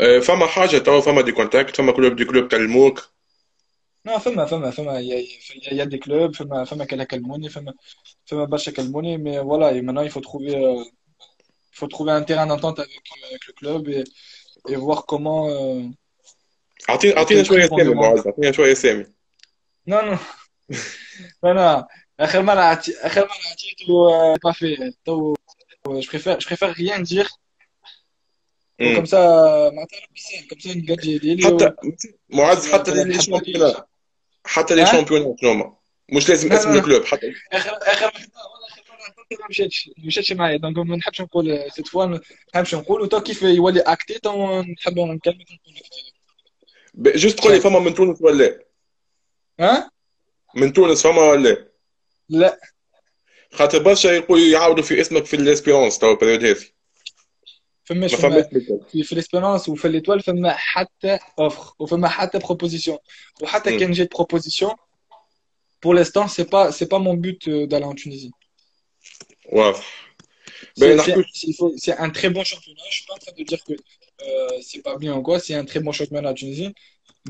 آه، فما حاجه تو فما دي كونتاكت فما كلوب دي كلوب كلموك Non, femme, femme, femme, il y a, il y a des clubs, femme, femme qu'elle a Calmoni, femme, femme Bacha Calmoni, mais voilà, et maintenant il faut trouver, euh, il faut trouver un terrain d'entente avec, euh, avec le club et, et voir comment, euh, اعطينا اعطينا quel شويه prix vont اسامي demander. معز اعطينا شويه اسامي Non, non, non, non, آخر مرة عطي- آخر مرة عطيته euh, pas fait. تو- je préfère, je préfère rien dire, ou comme ça, معناتها يسهل, comme ça نقدر يديلي حتى معز حتى لي نحب شامبيونات حتى لي شنو هما مش لازم لا اسم الكلوب حتى اخر آخر ما مشاتش ما مشاتش معايا. دونك ما نحبش نقول سيت فوا ما نحبش نقول. وتو كيف يولي اكتي تو نحب نكلمك نقول جوست قول لي فما من تونس ولا لا. ها؟ من تونس فما ولا لا؟ خاطر برشا يقولوا يعاودوا في اسمك في الإسبيرونس تو البريود هذه فما فماش بالكل في في الاسبيرونس وفي ليتوال فما حتى اوفر وفما حتى بروبوزيسيون وحتى امم كان جات بروبوزيسيون pour l'instant c'est pas c'est pas mon but euh, d'aller en Tunisie واضح باهي c'est c'est نحكوا c'est il faut- c'est un très bon championnat je suis pas en train de dire que euh, c'est pas bien ou quoi c'est un très bon championnat à Tunisie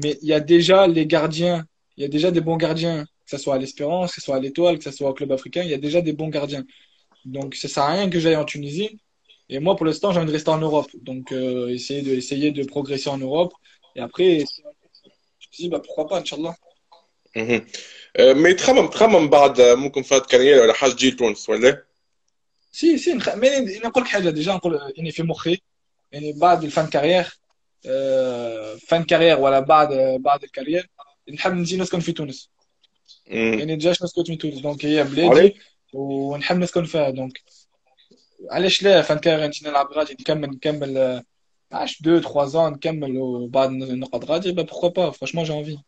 mais il y a déjà les gardiens il y a déjà des bons gardiens que ce soit à l'Espérance que ce soit à l'Étoile que ce soit au club africain il y a déjà des bons gardiens donc ça sert à rien que j'aille en Tunisie et moi pour l'instant j'ai envie de rester en Europe donc euh, essayer de essayer de progresser en Europe et après si je me dis bah pourquoi pas Inch'Allah مهم. آه، ما يتخمم تخمم بعد آه، ممكن فات كارير ولا حاجه تجي تونس ولا si si نخ... mais نقول لك حاجه déjà نقول يعني في مخي يعني بعد الفان كارير آه، فان كارير ولا بعد بعد الكارير نحب نجي نسكن في تونس مم. يعني ديجاش نسكن في تونس دونك هي علاش بلادي ونحب نسكن فيها دونك علاش لا فان كارير نجي نلعب غادي نكمل نكمل آه، عاش 2 3 ans نكمل وبعد نقعد غادي bah pourquoi pas franchement j'ai envie